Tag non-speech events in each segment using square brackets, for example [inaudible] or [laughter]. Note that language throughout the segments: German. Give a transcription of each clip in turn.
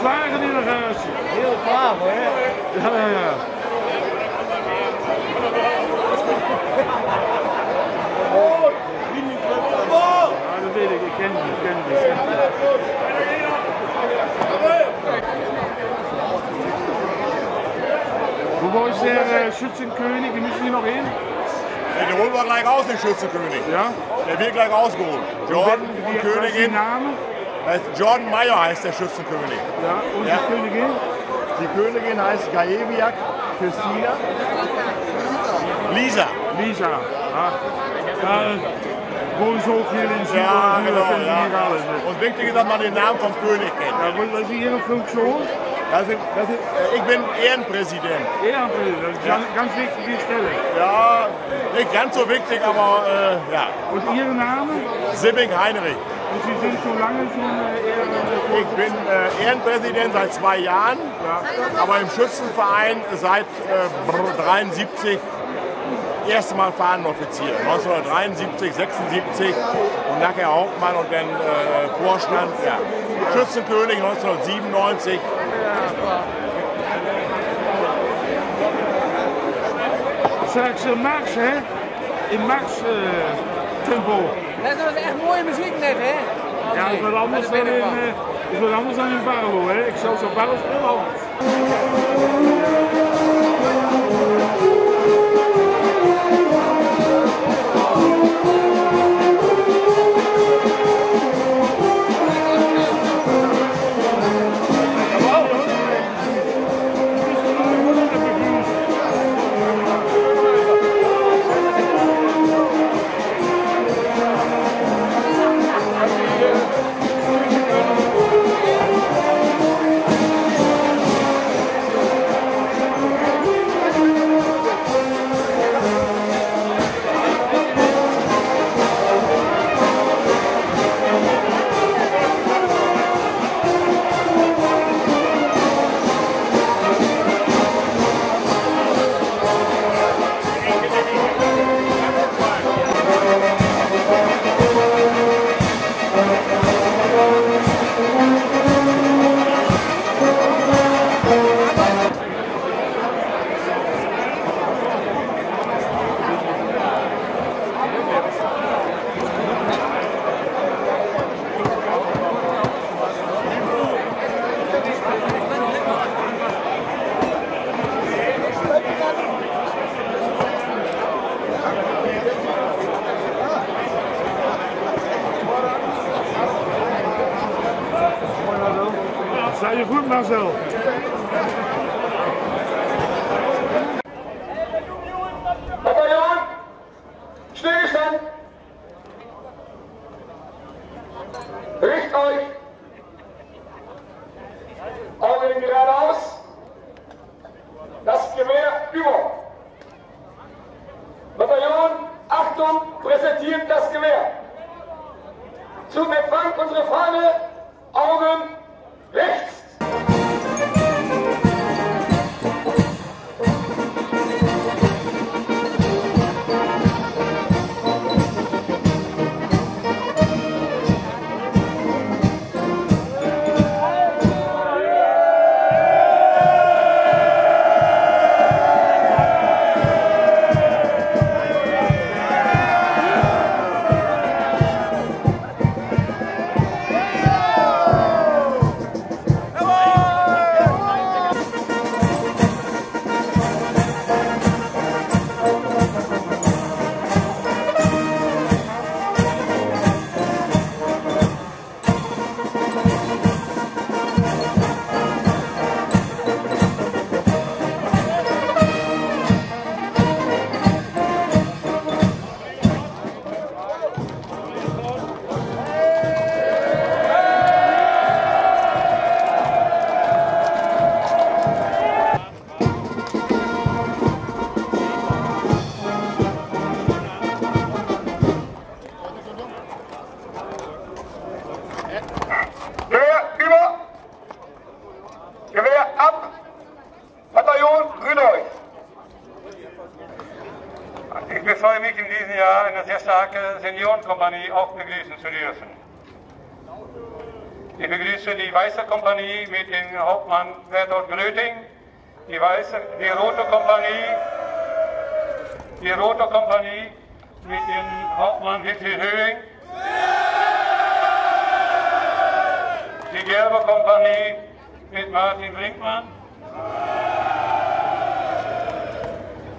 Ja, Zware delegatie. heel klaar hoor. Ja, ja, ja. Ja, dat weet ik. Ik ken die, ik ken die. ik ken die. Hoe was der äh, Schützenkönig? Die müssen hier noch hin? Den holen wir gleich aus, den Schützenkönig. Ja? Der wird gleich ausgeholt. Jordan, was ist Königin. der Name? Jordan Meyer heißt der Schützenkönig. Ja, und Ja. die Königin? Die Königin heißt Gaeviak Christina. Lisa. Lisa. Ah. Ja, wohnen so viel in Süden. Ja, genau. Ja. Und wichtig ist, dass man den Namen vom König kennt. Ja, was ist Ihre Funktion? Das ist, das ist, ich bin Ehrenpräsident. Ehrenpräsident, das Ja. ganz, ganz wichtige Stelle. Ja, nicht ganz so wichtig, aber äh, ja. Und Ihr Name? Sibbing Heinrich. Und Sie sind schon lange schon äh, Ehren. Ich bin äh, Ehrenpräsident seit zwei Jahren, aber im Schützenverein seit äh, 73 erste Mal Fahnenoffizier. 1973, 76 und nachher Hauptmann und dann äh, Vorstand. Ja. Schützenkönig 1997. Straks Max, hè? In Max-tempo. Dat is echt mooie muziek net, hè? ja, dat is wat anders dan in, uh, is wat anders dan in Barlo, hè? Ik zou zo Barlo spelen anders. Je goed, Marcel? Begrüße die Weiße Kompanie mit dem Hauptmann Bertolt Gröting, die, Weiße, die Rote Kompanie, die Rote Kompanie mit dem Hauptmann Wilfried Höhing, die Gelbe Kompanie mit Martin Brinkmann.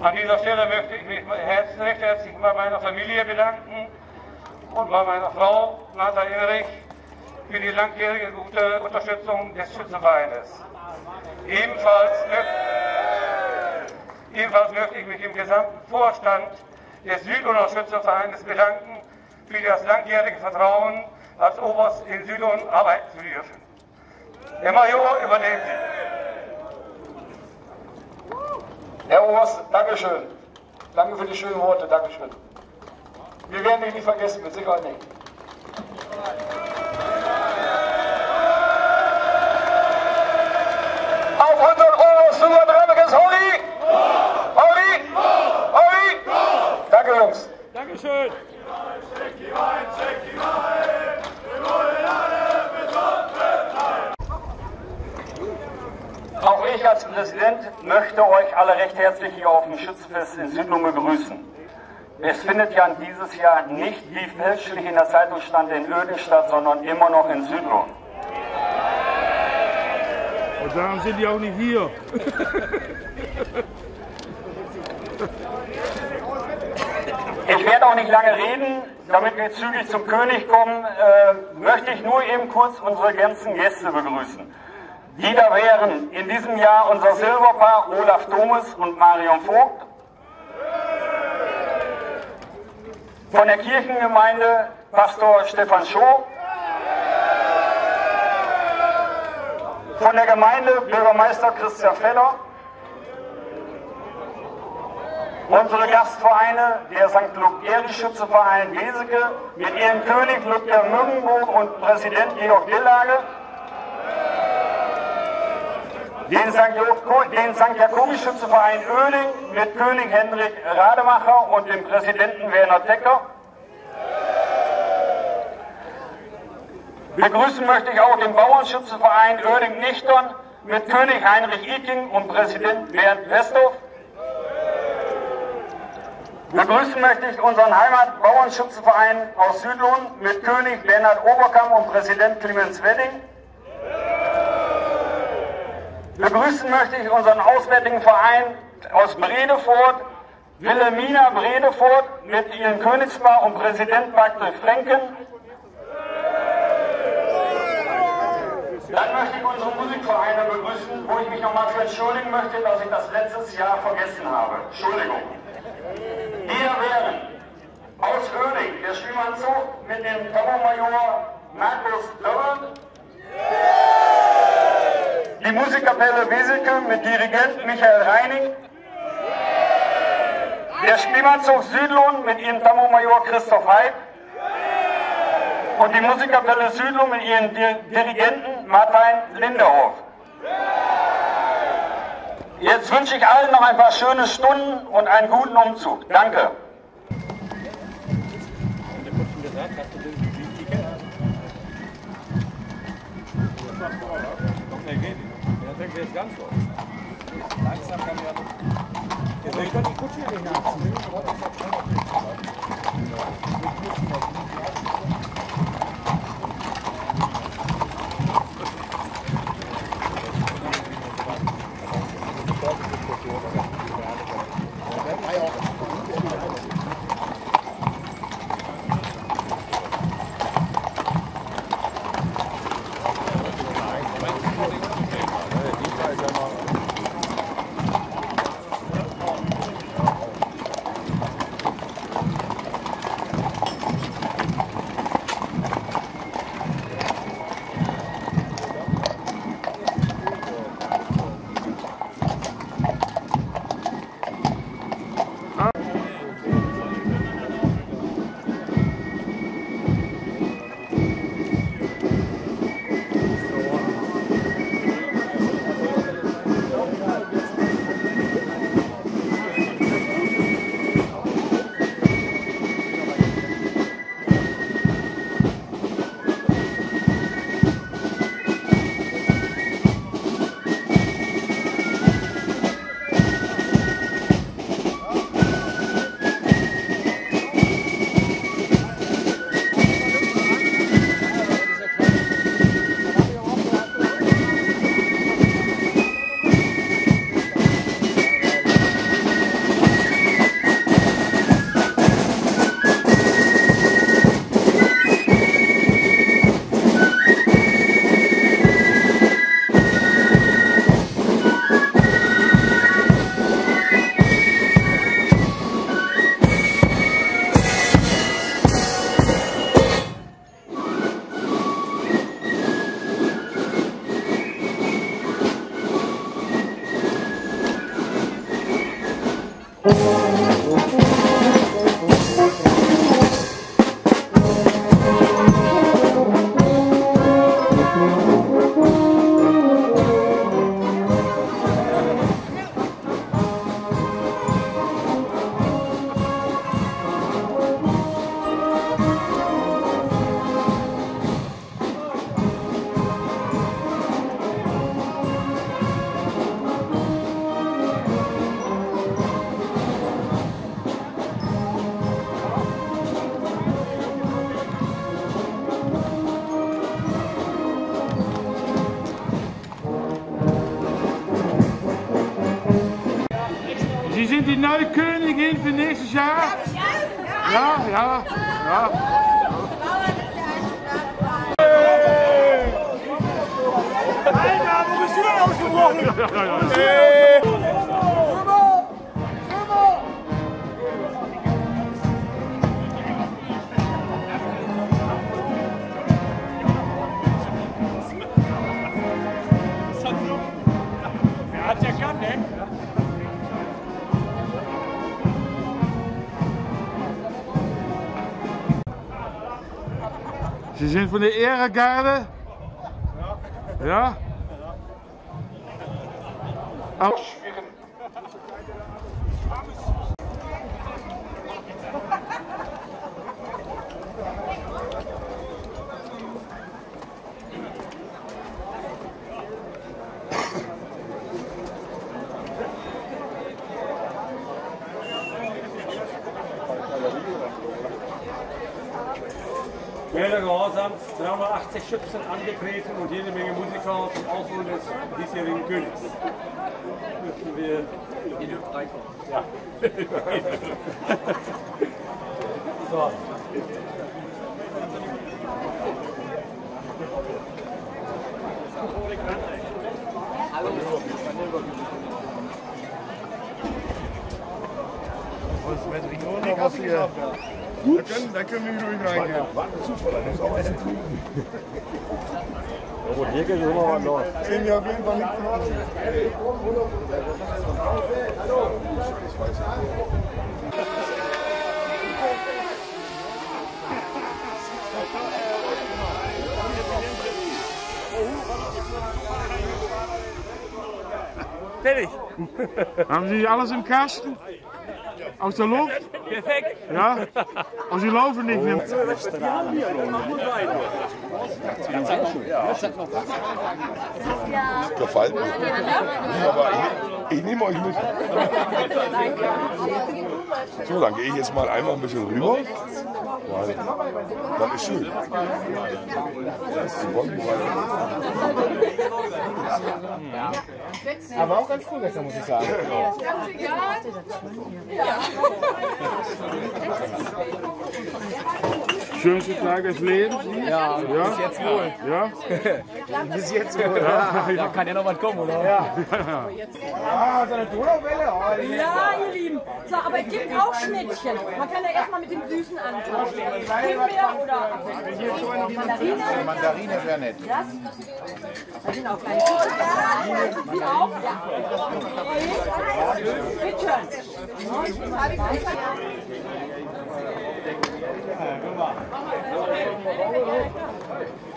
An dieser Stelle möchte ich mich recht herzlich bei meiner Familie bedanken und bei meiner Frau Martha Erich für die langjährige gute Unterstützung des Schützenvereines. Ebenfalls, ebenfalls möchte ich mich im gesamten Vorstand des Südlohner Schützenvereines bedanken für das langjährige Vertrauen, als Oberst in Südlohn arbeiten zu dürfen. Herr Major, übernehmen Sie. Herr Oberst, Dankeschön. Danke für die schönen Worte, Dankeschön. Wir werden dich nicht vergessen, mit Sicherheit nicht. Auf unseren Oberst zu Ramekes Holly! Holly! Holly! Danke, Jungs. Dankeschön. Auch ich als Präsident möchte euch alle recht herzlich hier auf dem Schützenfest in Südlohn begrüßen. Es findet ja dieses Jahr nicht, wie fälschlich in der Zeitung stand, in Öden statt, sondern immer noch in Südlohn. Und darum sind die auch nicht hier. [laughs] werde auch nicht lange reden, damit wir zügig zum König kommen, äh, möchte ich nur eben kurz unsere ganzen Gäste begrüßen. Die da wären in diesem Jahr unser Silberpaar Olaf Domes und Marion Vogt. Von der Kirchengemeinde Pastor Stefan Schoh. Von der Gemeinde Bürgermeister Christian Feller. Unsere Gastvereine, der St. Luc-Ehrenschützeverein Weseke mit ihrem König Ludger Mürgenburg und Präsident Georg Dillage. Den St. St. Jakobi-Schützeverein Oehling mit König Hendrik Rademacher und dem Präsidenten Werner Tecker. Begrüßen möchte ich auch den Bauernschützenverein Oehling-Nichtern mit König Heinrich Iking und Präsident Bernd Westhoff. Begrüßen möchte ich unseren Heimatbauernschützenverein aus Südlohn mit König Bernhard Oberkamp und Präsident Clemens Wedding. Begrüßen möchte ich unseren Auswärtigen Verein aus Bredefurt, Wilhelmina Bredefurt mit ihrem Königspaar und Präsident Bartel Frenken. Dann möchte ich unsere Musikvereine begrüßen, wo ich mich nochmal für entschuldigen möchte, dass ich das letztes Jahr vergessen habe. Entschuldigung. Hier wären aus Oehling der Spielmannzug mit dem Kammermajor Markus Löbbelt. Die Musikkapelle Weselke mit Dirigent Michael Reining. Der Spielmannzug Südlohn mit ihrem Tambourmajor Christoph Heid. Und die Musikkapelle Südlohn mit ihrem Dir Dirigenten Martin Linderhoff. Jetzt wünsche ich allen noch ein paar schöne Stunden und einen guten Umzug. Danke. Langsam kann ich ja noch. Ich kann die Kutsche nicht. Sie sind von der Ehrengarde? Ja. Oh. Schweren. Gehorsam, 380 Schützen angetreten und jede Menge Musiker zum Ausholen des diesjährigen Königs. Dürfen wir. Ihr dürft reinkommen. Ja. so. was hier. Da können, da können wir wieder nicht reingehen. Hier geht es immer mal los. Sehen wir auf jeden Fall nichts raus. Fertig. Haben Sie alles im Kasten? Aus der Luft? Perfekt. Ja? Aus Sie laufen nicht mehr. Gefällt mir. Ich, nehme euch mit. So, dann gehe ich jetzt mal einmal ein bisschen rüber. Weil das ist schön. Aber auch ganz cool gestern, muss ich sagen. Schönste Tag des Lebens? Ja, Ja? bis jetzt wohl. Ja? [laughs] Bis jetzt [laughs] wohl. Ja. Da kann ja noch was kommen, oder? Ja. Ah, so eine Donauwelle? Oh, Ja, ihr Lieben. So, aber es gibt auch Schnittchen. Man kann ja erstmal mit dem Süßen anfangen. Himbeer oder Mandarine. Mandarine wäre nett. Das? Da sind auch kleine Süßigkeiten. Die auch? Ja. Bitte schön. Ờ, Thank you.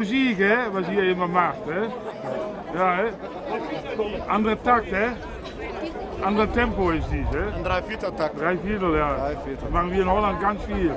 Musik, hè, was hier immer macht, hè? Ja, hè? Andere Takt, hè? Andere Tempo ist dies, hè? Ein Dreiviertel-Takt. Drei Viertel, ja. Das machen wir in Holland ganz viel.